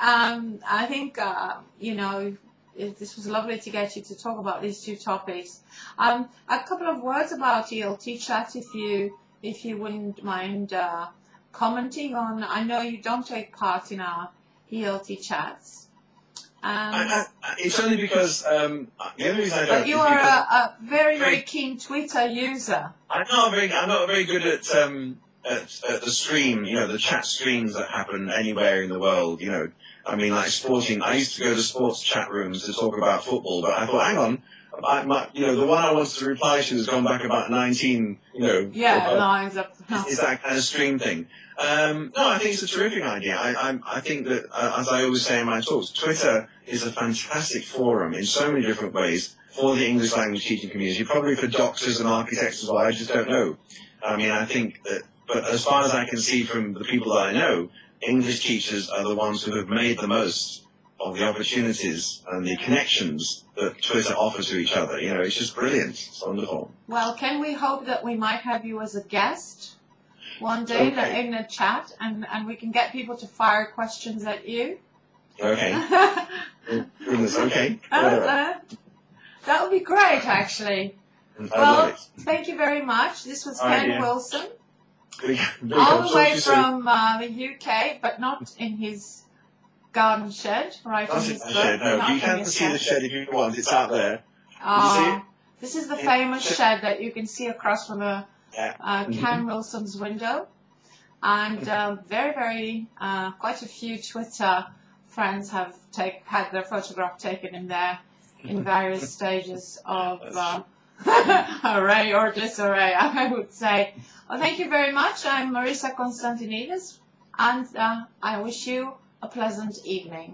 um, I think, uh, you know, it, this was lovely to get you to talk about these two topics. Um, a couple of words about ELT chat, if you if you wouldn't mind uh, commenting on. I know you don't take part in our ELT chats. Um, I, I, it's only because um, the only reason I don't. but you are a, a very, very Very- keen Twitter user. I'm not very. I'm not very good at um at, at the stream. You know, the chat streams that happen anywhere in the world. You know, I mean, like sporting. I used to go to sports chat rooms to talk about football, but I thought, hang on. I, my, you know, the one I wanted to reply to has gone back about 19, you know, Yeah, uh, lines up. is that kind of stream thing. Um, no, I think it's a terrific idea. I, I, I think that, uh, as I always say in my talks, Twitter is a fantastic forum in so many different ways for the English language teaching community, probably for doctors and architects as well. I just don't know. I mean, I think that, but as far as I can see from the people that I know, English teachers are the ones who have made the most of the opportunities and the connections that Twitter offers to each other. You know, it's just brilliant. It's wonderful. Well, can we hope that we might have you as a guest one day in, Okay. a, in a chat and, and we can get people to fire questions at you? Okay. uh, Goodness, okay. Whatever. uh, that would be great, actually. Well, thank you very much. This was right, Ken yeah. Wilson, Big- big all the way to you soon. from uh, the UK, but not in his garden shed, right Not in in his the book. shed, no. You can see the shed if you want. It's out there. Oh, it? this is the Yeah. famous shed that you can see across from the Yeah. uh, Mhm. Wilson's window. And uh, very, very, uh, quite a few Twitter friends have take, had their photograph taken in there in various stages of uh, array or disarray, I would say. Well, thank you very much. I'm Marisa Constantinides, and uh, I wish you a pleasant evening.